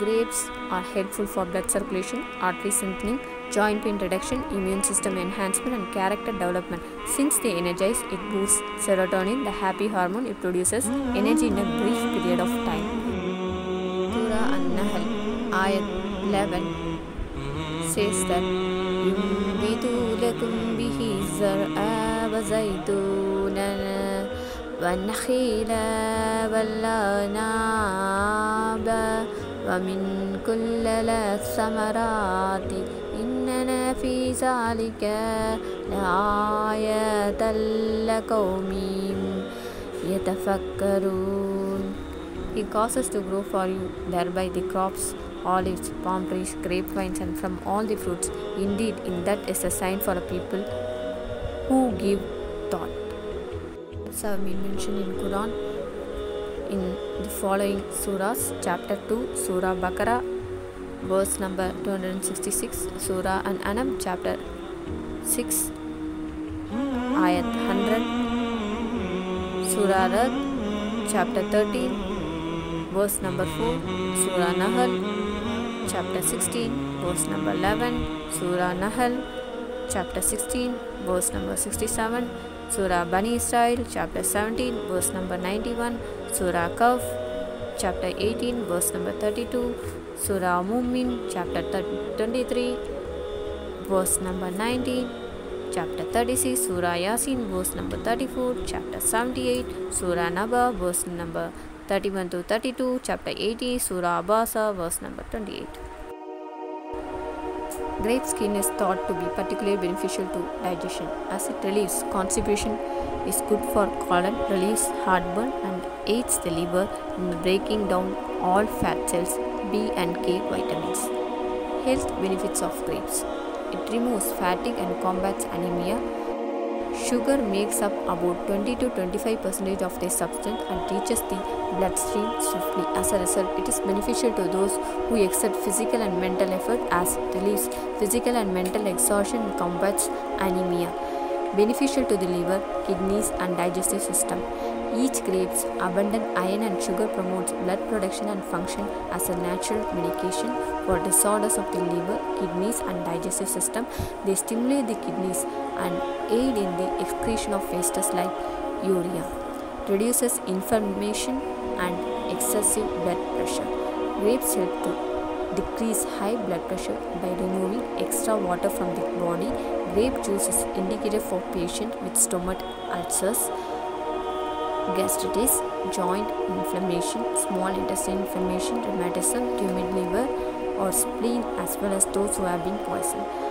grapes are helpful for blood circulation, artery strengthening, joint pain reduction, immune system enhancement, and character development. Since they energize, it boosts serotonin, the happy hormone. It produces energy in a brief period of time. Surah An-Nahl, Ayat 11 says that ينبت لكم به الزرع وزيتونا والنخيل والأعناب ومن كل الثمرات إننا في ذلك لآية لقوم يتفكرون He causes to grow for you thereby the crops, olives, palm trees, grapevines, and from all the fruits. Indeed, in that is a sign for a people who give thought. Words have been mentioned in Quran in the following surahs: Chapter 2, Surah Baqarah, verse number 266, Surah An Anam, Chapter 6, Ayat 100, Surah Rad, Chapter 13, verse number 4, Surah Nahl, chapter 16, verse number 11, Surah Nahl, chapter 16, verse number 67, Surah Bani Israel, chapter 17, verse number 91, Surah Kaf, chapter 18, verse number 32, Surah Mumin, chapter 23, verse number 19, chapter 36, Surah Yasin, verse number 34, chapter 78, Surah Naba, verse number 31 to 32, chapter 80, Surah Abasa, verse number 28. Grape skin is thought to be particularly beneficial to digestion as it relieves constipation, is good for colon, relieves heartburn, and aids the liver in breaking down all fat cells, B and K vitamins. Health benefits of grapes it removes fatigue and combats anemia. Sugar makes up about 20 to 25 percent of this substance and reaches the bloodstream swiftly. As a result, it is beneficial to those who exert physical and mental effort as relieves physical and mental exhaustion and combats anemia. Beneficial to the liver, kidneys, and digestive system. Each grape's abundant iron and sugar promotes blood production and function as a natural medication for disorders of the liver, kidneys, and digestive system. They stimulate the kidneys and aid in the excretion of wastes like urea. Reduces inflammation and excessive blood pressure. Grapes help to decrease high blood pressure by removing extra water from the body. Grape juice is indicated for patients with stomach ulcers, gastritis, joint inflammation, small intestine inflammation, rheumatism, tumid liver, or spleen, as well as those who have been poisoned.